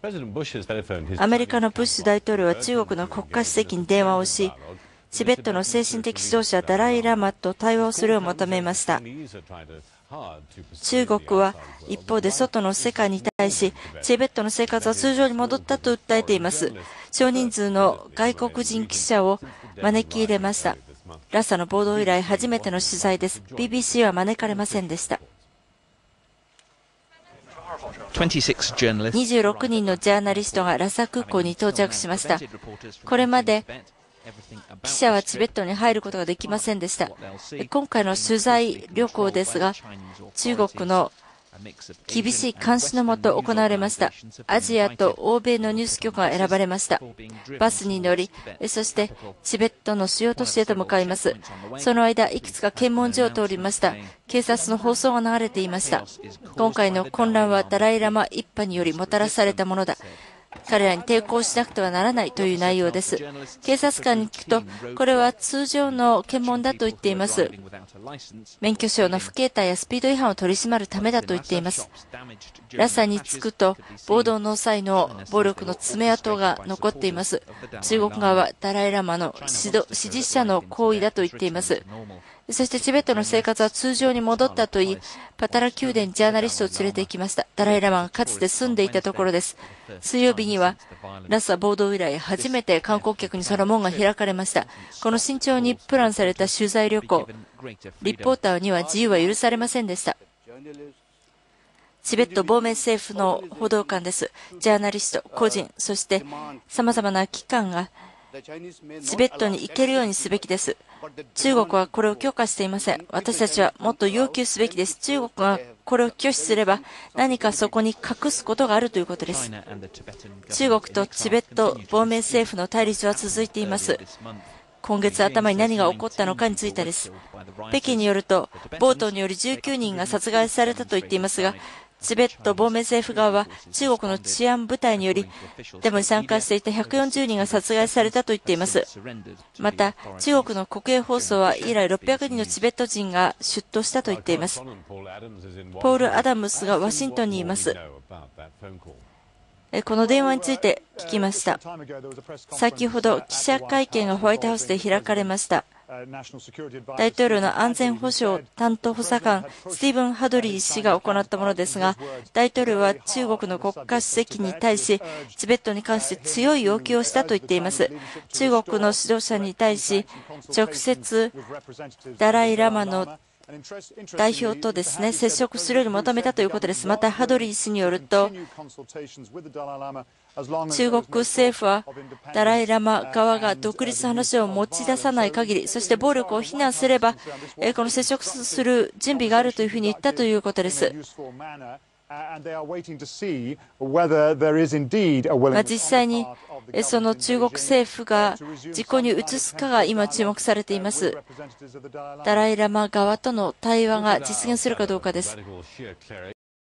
アメリカのブッシュ大統領は中国の国家主席に電話をし、チベットの精神的指導者ダライ・ラマと対話をするよう求めました。中国は一方で外の世界に対し、チベットの生活は通常に戻ったと訴えています。少人数の外国人記者を招き入れました。ラサの暴動以来初めての取材です。BBC は招かれませんでした。26人のジャーナリストがラサ空港に到着しました。これまで記者はチベットに入ることができませんでした。今回の取材旅行ですが、中国の厳しい監視のもと行われました。アジアと欧米のニュース局が選ばれました。バスに乗り、そしてチベットの主要都市へと向かいます。その間、いくつか検問所を通りました。警察の放送が流れていました。今回の混乱はダライラマ一派によりもたらされたものだ。彼らに抵抗しなくてはならないという内容です。警察官に聞くと、これは通常の検問だと言っています。免許証の不携帯やスピード違反を取り締まるためだと言っています。ラサに着くと、暴動の際の暴力の爪痕が残っています。中国側はダライラマの指示者の行為だと言っています。そしてチベットの生活は通常に戻ったと言い、パタラ宮殿ジャーナリストを連れて行きました。ダライラマがかつて住んでいたところです。水曜日には、ラサ暴動以来初めて観光客にその門が開かれました。この慎重にプランされた取材旅行、リポーターには自由は許されませんでした。チベット亡命政府の報道官です。ジャーナリスト、個人、そして様々な機関がチベットに行けるようにすべきです。中国はこれを許可していません。私たちはもっと要求すべきです。中国がこれを拒否すれば何かそこに隠すことがあるということです。中国とチベット亡命政府の対立は続いています。今月頭に何が起こったのかについてです。北京によると、暴徒により19人が殺害されたと言っていますが、チベット亡命政府側は中国の治安部隊によりデモに参加していた140人が殺害されたと言っています。また、中国の国営放送は以来600人のチベット人が出頭したと言っています。ポール・アダムスがワシントンにいます。この電話について聞きました。先ほど記者会見がホワイトハウスで開かれました。大統領の安全保障担当補佐官、スティーブン・ハドリー氏が行ったものですが、大統領は中国の国家主席に対し、チベットに関して強い要求をしたと言っています。中国の指導者に対し、直接、ダライ・ラマの代表とですね、接触するように求めたということです。また、ハドリー氏によると、中国政府はダライ・ラマ側が独立の話を持ち出さない限り、そして暴力を非難すれば、この接触する準備があるというふうに言ったということです。実際にその中国政府が実行に移すかが今注目されています。ダライ・ラマ側との対話が実現するかどうかです。